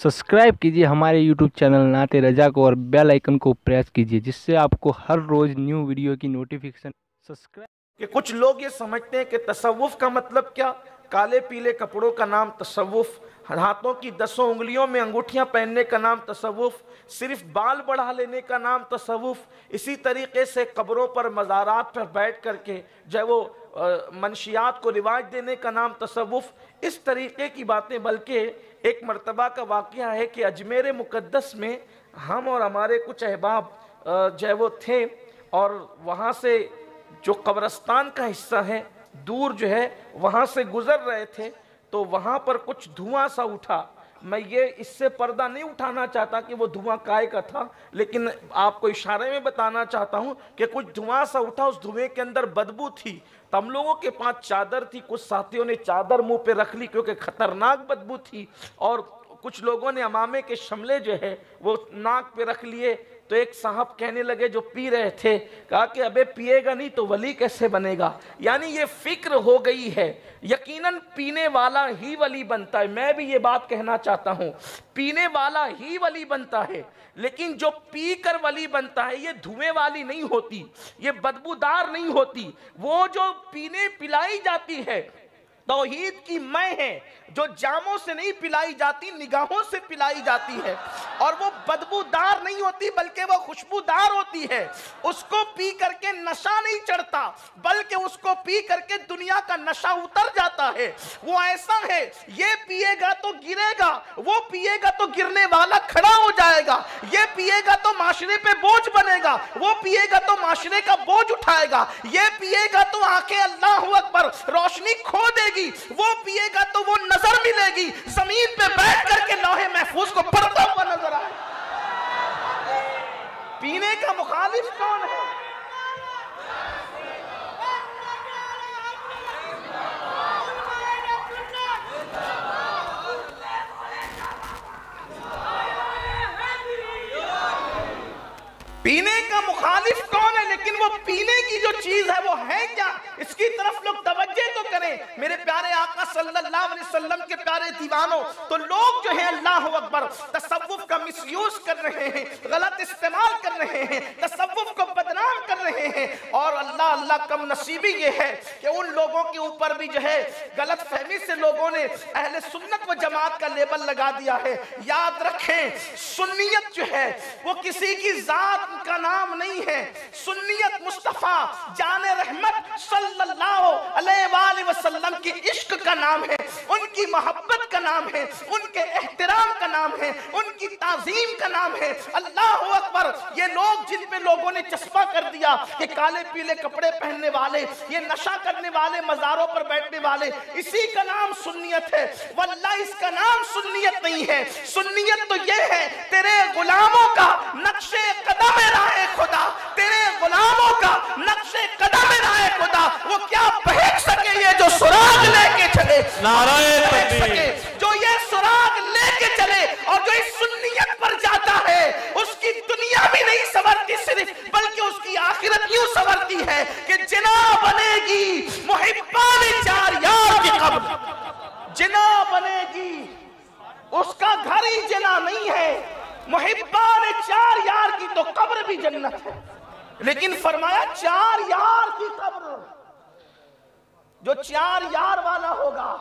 Subscribe कीजिए हमारे YouTube channel नाते रजा को और बेल आइकन को प्रेस कीजिए, जिससे आपको हर रोज़ न्यू वीडियो की नोटिफिकेशन सब्सक्राइब। कि कुछ लोग ये समझते हैं कि तसव्वुफ का मतलब क्या? काले पीले कपड़ों का नाम तसव्वुफ, हाथों की दसों उंगलियों में अंगूठियाँ पहनने का नाम तसव्वुफ, सिर्फ़ बाल बढ़ा लेने का नाम तसव्वुफ, इसी तरीके से कब्रों पर मज़ारात पर बैठ करके जो वो मनशियात को रिवाज देने का नाम तसव्वुफ, इस तरीके की बातें, बल्कि एक मरतबा का वाक़ है कि अजमेर मुक़दस में हम और हमारे कुछ अहबाब जो वो थे और वहाँ से जो कब्रस्तान का हिस्सा है, दूर जो है, वहाँ से गुज़र रहे थे तो वहाँ पर कुछ धुआँ सा उठा। मैं ये इससे पर्दा नहीं उठाना चाहता कि वो धुआँ काय का था, लेकिन आपको इशारे में बताना चाहता हूँ कि कुछ धुआँ सा उठा, उस धुएँ के अंदर बदबू थी। तम हम लोगों के पास चादर थी, कुछ साथियों ने चादर मुँह पे रख ली, क्योंकि खतरनाक बदबू थी। और कुछ लोगों ने अमामे के शमले जो है, वो नाक पे रख लिए। तो एक साहब कहने लगे, जो पी रहे थे, कहा कि, अबे, पिएगा नहीं तो वली कैसे बनेगा? यानी ये फ़िक्र हो गई है। यकीनन पीने वाला ही वली बनता है। मैं भी ये बात कहना चाहता हूँ। पीने वाला ही वली बनता है। लेकिन जो पी कर वली बनता है, ये धुएँ वाली नहीं होती। ये बदबूदार नहीं होती। वो जो पीने पिलाई जाती है तोहीद की मैं है, जो जामों से नहीं पिलाई जाती, निगाहों से पिलाई जाती है। और वो बदबूदार नहीं होती, बल्कि वो खुशबूदार होती है। उसको पी करके नशा नहीं चढ़ता, बल्कि उसको पी करके दुनिया का नशा उतर जाता है। वो ऐसा है, ये पिएगा तो गिरेगा, वो पिएगा तो गिरने वाला खड़ा हो जाएगा। ये पिएगा तो माशरे पे बोझ बनेगा, वो पिएगा तो माशरे का बोझ उठाएगा। ये पिएगा तो आँखें अल्लाह अकबर रोशनी खो देगी। वो पिएगा तो वो नज़र मिलेगी। ज़मीन पे बैठ करके लोहे महफूज को पड़ता हुआ नज़र आए पीने का मुखालिफ कौन है? पीने का मुखालिफ कौन है? लेकिन वो पीने की जो चीज़ है, वो है क्या? इसकी तरफ़ लोग तवज्जे तो करें। मेरे प्यारे आका सल्लल्लाहु अलैहि वसल्लम के प्यारे दीवानों तो लोग जो है, अल्लाह अकबर, तसव्वुफ का मिसयूज कर रहे हैं, गलत इस्तेमाल कर रहे हैं, तसव्वुफ को बदनाम कर रहे हैं। और अल्लाह अल्लाह कम नसीबी ये है कि उन लोगों के ऊपर भी जो है, गलत फहमी से लोगों ने अहले सुन्नत व जमात का लेबल लगा दिया है। याद रखें, सुन्नियत जो है, वो किसी की जात का नाम नहीं है। सुन्नियत मुस्तफ़ा, जान रहमत सल्लल्लाहु अलैहि वसल्लम की इश्क का नाम है, उनकी मोहब्बत का नाम है, उनके एहतराम का नाम है, उनकी ताजीम का नाम है। अल्लाह अकबर, ये लोग जिन पे लोगों ने चश्मा कर दिया कि काले पीले कपड़े पहनने वाले, ये नशा करने वाले, मज़ारों पर बैठने वाले, इसी का नाम सुन्नियत है। वल्ला इसका नाम सुन्नियत नहीं है। सुन्नियत तो ये है, तेरे गुलामों का नक्शे कदम राह खुदा तेरे गुलामों का नक्शे कदम राह खुदा वो क्या बहक सके ये जो सुराग लेके चले नारायण जो ये सुराग लेके चले और जो इस सुन्नियत पर जाता है उसकी दुनिया भी नहीं संवरती सिर्फ़ बल्कि उसकी आखिरत यूँ संवरती है कि जिना बनेगी मुहिब्बान चार यार की कब्र जिना बनेगी उसका घर ही जिना नहीं है। मुहिब्बा ने चार यार की तो कब्र भी जन्नत है। लेकिन फरमाया, चार यार की कब्र। जो चार यार वाला होगा,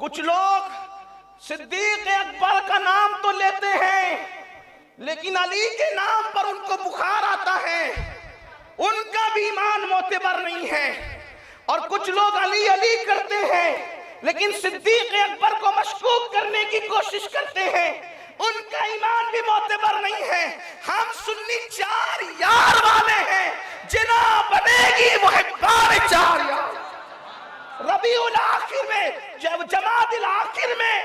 कुछ लोग सिद्दीक अकबर का नाम तो लेते हैं, लेकिन अली के नाम पर उनको बुखार आता है। उनका भी ईमान मोतेबर नहीं है। और कुछ लोग अली अली करते हैं, लेकिन सिद्दीक अकबर को मशकूक करने की कोशिश करते हैं। उनका ईमान भी मोतबर नहीं है। हम सुन्नी चार यार वाले हैं। जिना बनेगी मुहिब्बान चार यार। रबी उल आखिर में, जब जमादिल आखिर में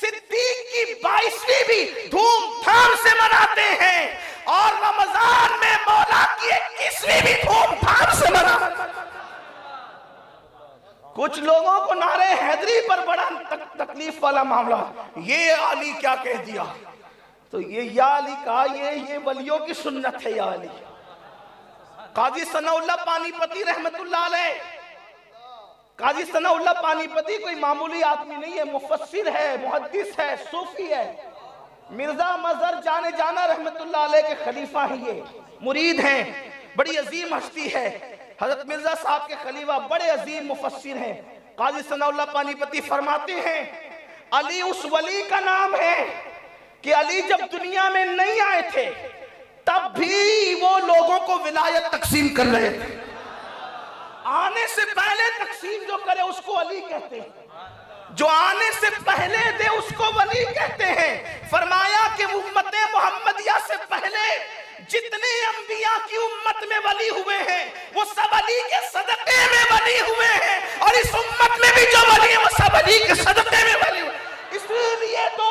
सिद्दीक की बाईसवीं भी धूमधाम से मनाते हैं और रमज़ान में मौला की इक्कीसवीं भी धूमधाम से मनाते कुछ लोगों को नारे हैदरी पर बड़ा तक, तकलीफ़ वाला मामला। ये अली क्या कह दिया? तो ये या अली कहा ये ये वलियों की सुन्नत है या अली काजी सनाउल्ला पानीपति रहमतुल्लाह काजी सनाउल्ला पानीपति कोई मामूली आदमी नहीं है मुफस्सिर है मुहद्दिस है सूफी है। मिर्ज़ा मजहर जाने जाना रहमतुल्लाह के खलीफा हैं ये। मुरीद हैं बड़ी अजीम हस्ती है। हज़रत मिर्ज़ा साहब के खलीफा बड़े अजीम मुफस्सिर हैं। काजी सनाउल्ला पानीपति फरमाते हैं, अली उस वली का नाम है कि अली जब दुनिया में नहीं आए थे, तब भी वो लोगों को विलायत तकसीम कर रहे थे। आने से पहले तकसीम जो करे उसको अली कहते हैं। जो आने से पहले दे उसको वली कहते हैं। फरमाया कि उम्मत मोहम्मदिया से पहले जितने अंबिया की उम्मत में वली हुए हैं, वो सब अली के सदक़े में वली हुए हैं। और इस उम्मत में भी जो वली है, वो सब अली के सदक़े में वली हुए इसीलिए तो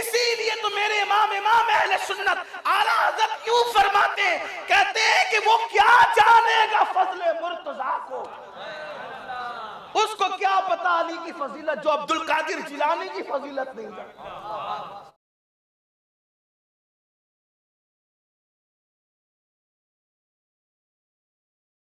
इसीलिए तो मेरे इमाम इमाम अहले सुन्नत आला हज़रत क्यों फरमाते कहते हैं कि वो क्या जानेगा फजले मुर्तजा को? उसको क्या पता अली की फजीलत, जो अब्दुल कादिर जिलानी की फजीलत नहीं जानता